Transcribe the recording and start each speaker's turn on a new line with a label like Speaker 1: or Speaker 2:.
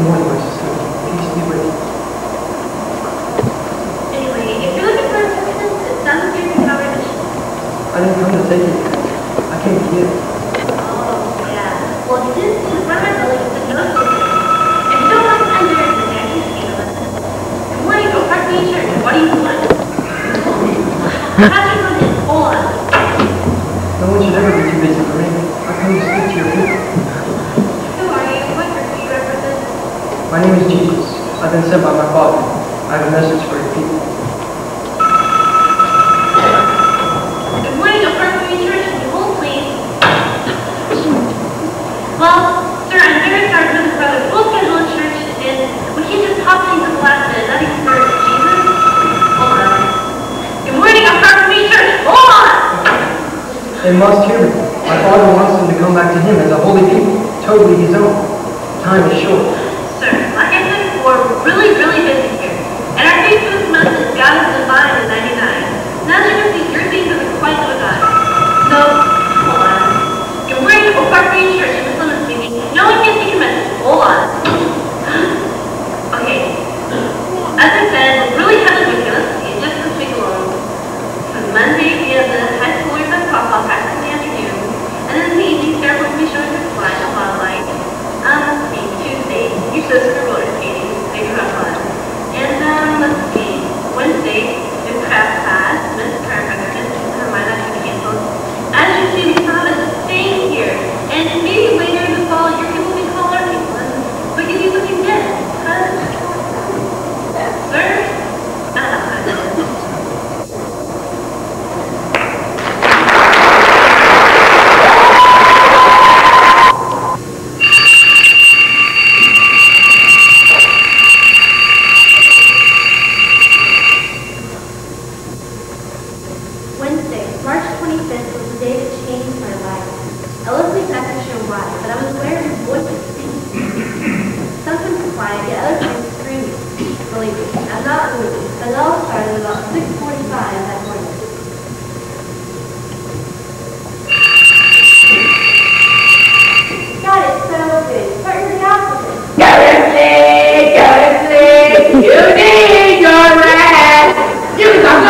Speaker 1: Morning,
Speaker 2: my sister. Peace be you.
Speaker 1: Anyway, if you're looking for assistance, it sounds like you're covered.
Speaker 2: I didn't come to take it. I came to give.
Speaker 1: Oh, yeah. Well, you didn't see the front of my building with the no. If you don't want to enter the Yankee scandal, good morning, go park me church. What do you want? Patrick from his hold on.
Speaker 2: No one should ever be too busy for me. I come to speak to your people.
Speaker 1: Who are you? What group do you represent?
Speaker 2: My name is Jesus. I've been sent by my Father. I have a message for your people.
Speaker 1: Good morning, park church. Can you hold, please? Well, sir, I'm very sorry for this brother. We'll schedule church, and we can't just pop things at the last minute. Nothing for Jesus. Hold on. Good morning, I'm church. Hold on.
Speaker 2: They must hear me. My Father wants them to come back to Him as a holy people, totally His own. Time is short.
Speaker 1: Before, we're really, really busy here. And our faith for this month is God is divine in 99. Now that you see your things are quite of a God. So, hold on. Good morning, Oak Park Free Church. This one is speaking. No one can take a message. Hold on. Okay. As I said, we're really heavily with you. Let's see, just this week alone. On Monday, we have the high schoolers at softball practice in the afternoon. And then in the evening, Sarah will be showing her slide on wildlife. Um, let's see, Tuesday, your sister roller skating, they do have fun. And, um, let's see, Wednesday, is craft class, Miss Chiropractor, never mind, that's gonna cancel. As you see, we still have a staying here. And maybe later in the fall, your people can call our people and we can do something then. Huh? Sir? Ah,
Speaker 3: Wednesday, March 25th was the day that changed my life. I wasn't exactly sure why, but I was aware his voice was speaking. Sometimes quiet, yet other times screaming. Believe me, I'm not moving, but it all started about 6.45 that morning. God, it's so good. Start your opposite.
Speaker 4: Go to sleep, go to sleep. You need your rest. You come to lay
Speaker 3: And I almost was love. That's the on and go. Hey, Amanda! Hi, how are you doing? Oh my gosh, I'm
Speaker 2: Hey! Shut up back there! Oh, I'm trying to drive. Put that thing away.